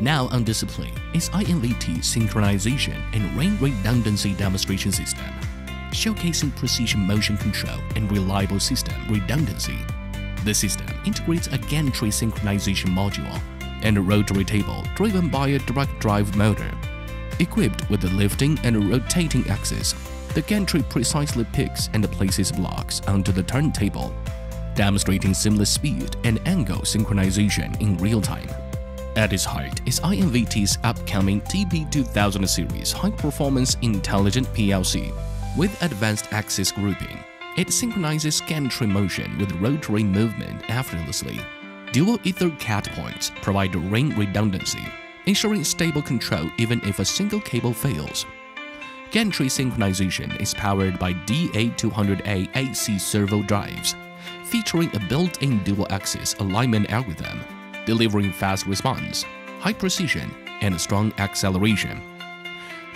Now on display is INVT synchronization and ring redundancy demonstration system, showcasing precision motion control and reliable system redundancy. The system integrates a gantry synchronization module and a rotary table driven by a direct drive motor. Equipped with a lifting and rotating axis, the gantry precisely picks and places blocks onto the turntable, demonstrating seamless speed and angle synchronization in real time. At its height is INVT's upcoming TP2000 series high-performance intelligent PLC. With advanced axis grouping, it synchronizes gantry motion with rotary movement effortlessly. Dual EtherCAT points provide ring redundancy, ensuring stable control even if a single cable fails. Gantry synchronization is powered by DA200A AC servo drives, featuring a built-in dual-axis alignment algorithm, delivering fast response, high precision, and strong acceleration.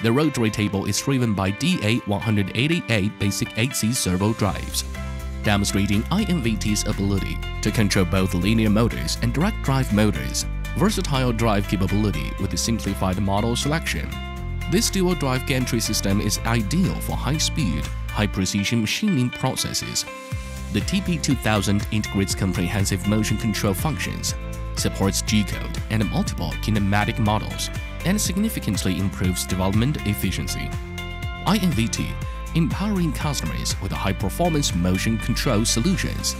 The rotary table is driven by DA180A basic AC servo drives, demonstrating INVT's ability to control both linear motors and direct drive motors, versatile drive capability with a simplified model selection. This dual-drive gantry system is ideal for high-speed, high-precision machining processes. The TP2000 integrates comprehensive motion control functions, supports G-code and multiple kinematic models, and significantly improves development efficiency. INVT, empowering customers with high-performance motion control solutions